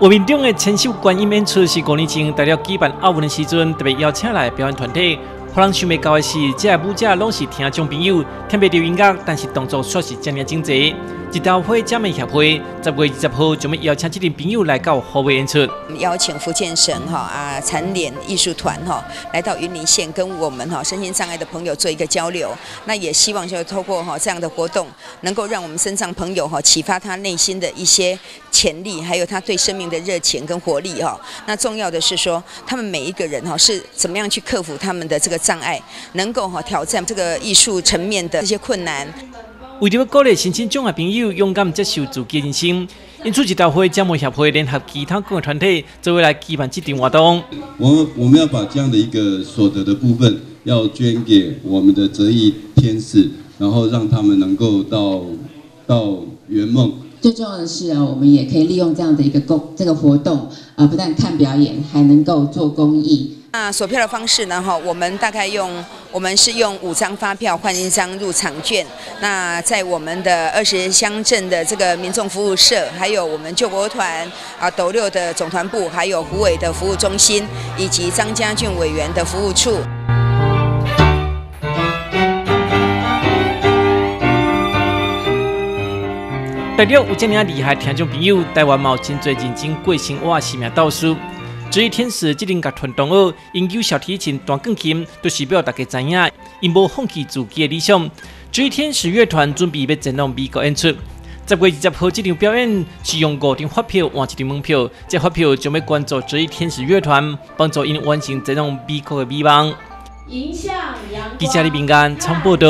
画面中的千手观音演出是五年前在了举办奥运的时阵特别邀请来表演团体。互人想袂到的是，这舞者拢是听众朋友，听不到音乐，但是动作却是真样精济。一道会姐妹协会十月二十号就要邀请这群朋友来到河尾演出。邀请福建省哈啊残联艺术团哈来到云林县，跟我们哈身心障碍的朋友做一个交流。那也希望就透过哈这样的活动，能够让我们身上朋友哈启发他内心的一些潜力，还有他对生命的热情跟活力哈。那重要的是说，他们每一个人哈是怎么样去克服他们的这个障碍，能够哈挑战这个艺术层面的这些困难。为了鼓励身心障碍朋友勇敢接受自己人生，因此，一道会将某协会联合其他公益团体，作为来举办这场活动。我我们要把这样的一个所得的部分，要捐给我们的折翼天使，然后让他们能够到到圆梦。最重要的是啊，我们也可以利用这样的一个公这个活动啊，不但看表演，还能够做公益。那索票的方式呢？哈，我们大概用，我们是用五张发票换一张入场券。那在我们的二十乡镇的这个民众服务社，还有我们救国团啊、斗六的总团部，还有湖尾的服务中心，以及张家俊委员的服务处。代表有这么厉害听众朋友，台湾毛真最认真过生活生命导师。至于天使这人甲传同学、研究小提琴、弹钢琴，都是要大家知影，因无放弃自己的理想。至于天使乐团准备要前往美国演出，十月二十号这场表演是用五张发票换一张门票，这发票将要关注至于天使乐团，帮助因完成前往美国的美梦。记者李平安，参报道。